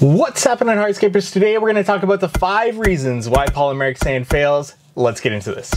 What's happening hardscapers? Today we're going to talk about the five reasons why polymeric sand fails. Let's get into this.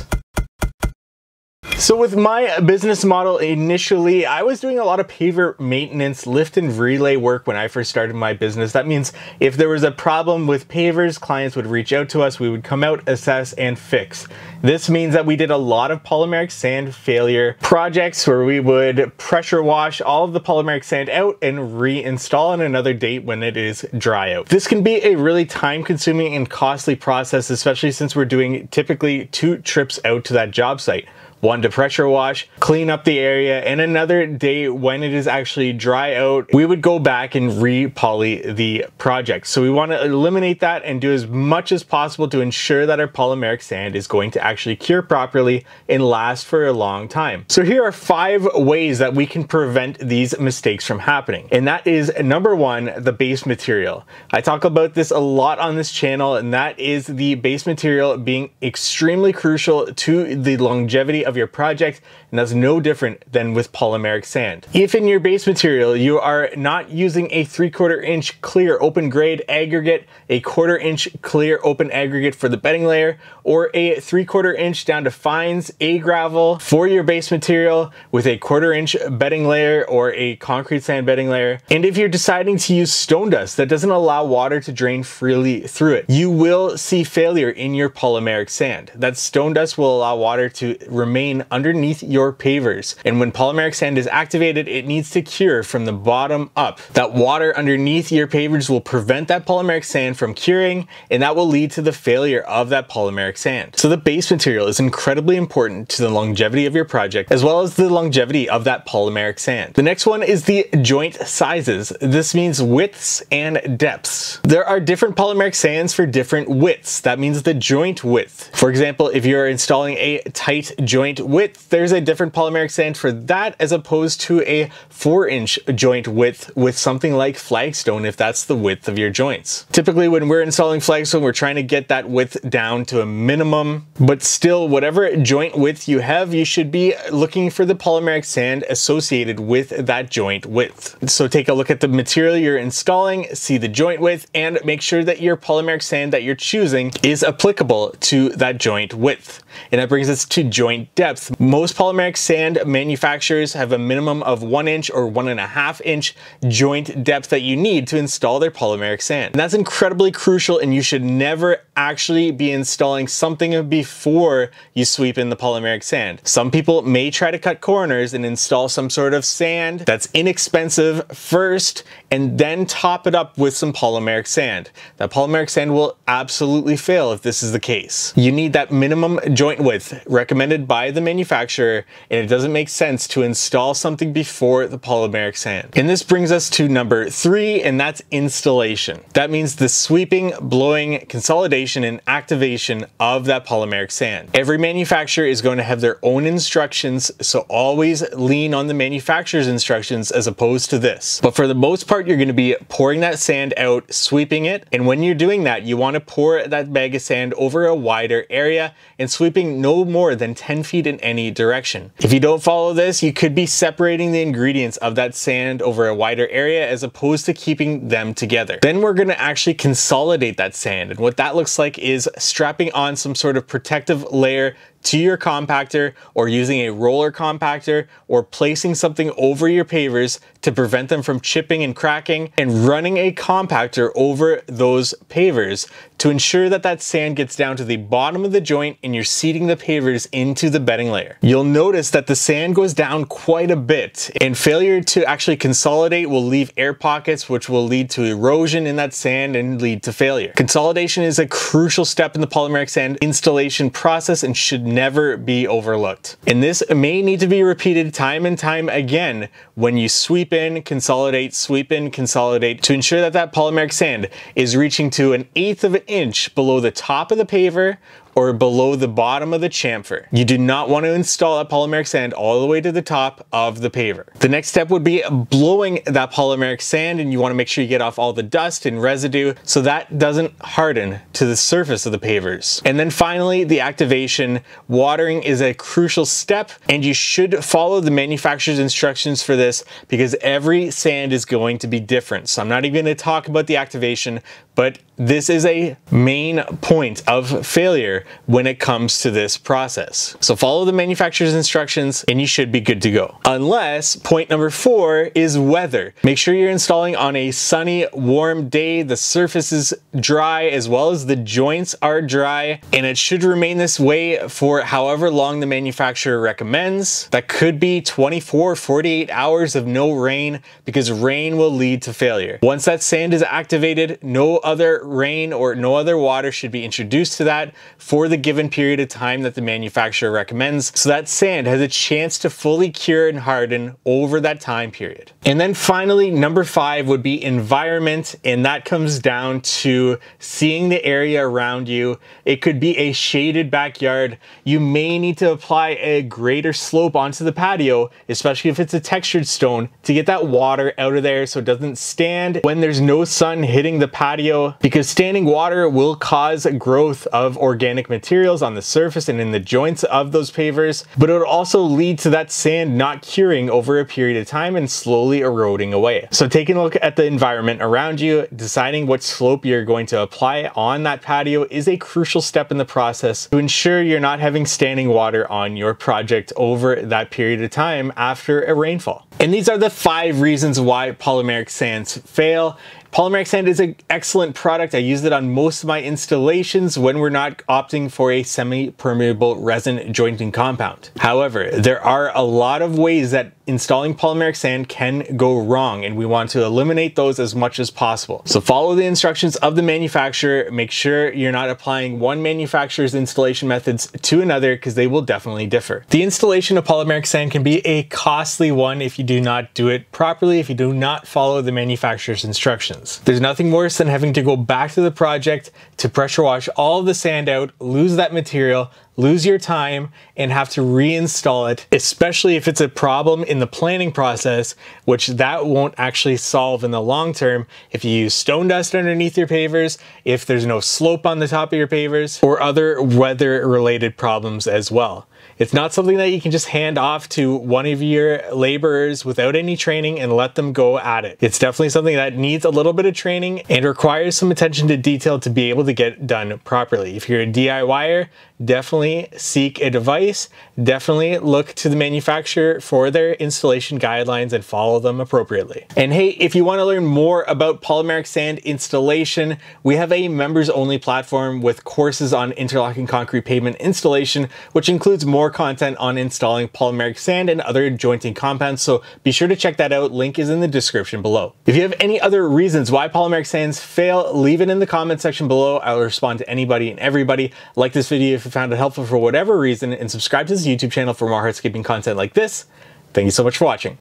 So with my business model initially, I was doing a lot of paver maintenance, lift and relay work when I first started my business. That means if there was a problem with pavers, clients would reach out to us, we would come out, assess and fix. This means that we did a lot of polymeric sand failure projects where we would pressure wash all of the polymeric sand out and reinstall on another date when it is dry out. This can be a really time consuming and costly process, especially since we're doing typically two trips out to that job site one to pressure wash, clean up the area, and another day when it is actually dry out, we would go back and re-poly the project. So we want to eliminate that and do as much as possible to ensure that our polymeric sand is going to actually cure properly and last for a long time. So here are five ways that we can prevent these mistakes from happening. And that is number one, the base material. I talk about this a lot on this channel, and that is the base material being extremely crucial to the longevity of your project, and that's no different than with polymeric sand. If in your base material you are not using a 3 quarter inch clear open grade aggregate, a quarter inch clear open aggregate for the bedding layer, or a 3 quarter inch down to fines A gravel for your base material with a quarter inch bedding layer or a concrete sand bedding layer, and if you're deciding to use stone dust that doesn't allow water to drain freely through it, you will see failure in your polymeric sand. That stone dust will allow water to remain remain underneath your pavers. And when polymeric sand is activated, it needs to cure from the bottom up. That water underneath your pavers will prevent that polymeric sand from curing, and that will lead to the failure of that polymeric sand. So the base material is incredibly important to the longevity of your project, as well as the longevity of that polymeric sand. The next one is the joint sizes. This means widths and depths. There are different polymeric sands for different widths. That means the joint width. For example, if you're installing a tight joint joint width, there's a different polymeric sand for that as opposed to a four inch joint width with something like flagstone if that's the width of your joints. Typically when we're installing flagstone, we're trying to get that width down to a minimum, but still whatever joint width you have, you should be looking for the polymeric sand associated with that joint width. So take a look at the material you're installing, see the joint width, and make sure that your polymeric sand that you're choosing is applicable to that joint width. And that brings us to joint depth. Most polymeric sand manufacturers have a minimum of one inch or one and a half inch joint depth that you need to install their polymeric sand. And that's incredibly crucial and you should never actually be installing something before you sweep in the polymeric sand. Some people may try to cut corners and install some sort of sand that's inexpensive first and then top it up with some polymeric sand. That polymeric sand will absolutely fail if this is the case. You need that minimum joint width recommended by the manufacturer and it doesn't make sense to install something before the polymeric sand. And this brings us to number three and that's installation. That means the sweeping, blowing, consolidation and activation of that polymeric sand. Every manufacturer is going to have their own instructions so always lean on the manufacturer's instructions as opposed to this. But for the most part you're going to be pouring that sand out, sweeping it and when you're doing that you want to pour that bag of sand over a wider area and sweeping no more than 10 feet in any direction. If you don't follow this, you could be separating the ingredients of that sand over a wider area as opposed to keeping them together. Then we're gonna actually consolidate that sand. And what that looks like is strapping on some sort of protective layer to your compactor or using a roller compactor or placing something over your pavers to prevent them from chipping and cracking and running a compactor over those pavers to ensure that that sand gets down to the bottom of the joint and you're seating the pavers into the bedding layer. You'll notice that the sand goes down quite a bit and failure to actually consolidate will leave air pockets which will lead to erosion in that sand and lead to failure. Consolidation is a crucial step in the polymeric sand installation process and should never be overlooked. And this may need to be repeated time and time again when you sweep in, consolidate, sweep in, consolidate to ensure that that polymeric sand is reaching to an eighth of an inch below the top of the paver or below the bottom of the chamfer. You do not want to install that polymeric sand all the way to the top of the paver. The next step would be blowing that polymeric sand and you want to make sure you get off all the dust and residue so that doesn't harden to the surface of the pavers. And then finally, the activation. Watering is a crucial step and you should follow the manufacturer's instructions for this because every sand is going to be different. So I'm not even going to talk about the activation, but this is a main point of failure when it comes to this process. So follow the manufacturer's instructions and you should be good to go. Unless point number four is weather. Make sure you're installing on a sunny, warm day. The surface is dry as well as the joints are dry and it should remain this way for however long the manufacturer recommends. That could be 24, 48 hours of no rain because rain will lead to failure. Once that sand is activated, no other rain or no other water should be introduced to that for the given period of time that the manufacturer recommends so that sand has a chance to fully cure and harden over that time period. And then finally, number five would be environment, and that comes down to seeing the area around you. It could be a shaded backyard. You may need to apply a greater slope onto the patio, especially if it's a textured stone, to get that water out of there so it doesn't stand when there's no sun hitting the patio because standing water will cause growth of organic materials on the surface and in the joints of those pavers, but it'll also lead to that sand not curing over a period of time and slowly eroding away. So taking a look at the environment around you, deciding what slope you're going to apply on that patio is a crucial step in the process to ensure you're not having standing water on your project over that period of time after a rainfall. And these are the five reasons why polymeric sands fail. Polymeric sand is an excellent product. I use it on most of my installations when we're not opting for a semi-permeable resin jointing compound. However, there are a lot of ways that installing polymeric sand can go wrong and we want to eliminate those as much as possible. So follow the instructions of the manufacturer, make sure you're not applying one manufacturer's installation methods to another because they will definitely differ. The installation of polymeric sand can be a costly one if you do not do it properly, if you do not follow the manufacturer's instructions. There's nothing worse than having to go back to the project to pressure wash all the sand out, lose that material, lose your time and have to reinstall it, especially if it's a problem in the planning process, which that won't actually solve in the long term if you use stone dust underneath your pavers, if there's no slope on the top of your pavers, or other weather related problems as well. It's not something that you can just hand off to one of your laborers without any training and let them go at it. It's definitely something that needs a little bit of training and requires some attention to detail to be able to get done properly. If you're a DIYer, definitely seek a device. Definitely look to the manufacturer for their installation guidelines and follow them appropriately. And hey, if you want to learn more about polymeric sand installation, we have a members only platform with courses on interlocking concrete pavement installation, which includes more content on installing polymeric sand and other jointing compounds. So be sure to check that out. Link is in the description below. If you have any other reasons why polymeric sands fail, leave it in the comment section below. I'll respond to anybody and everybody. Like this video if you found it helpful for whatever reason and subscribe to this YouTube channel for more hardscaping content like this. Thank you so much for watching.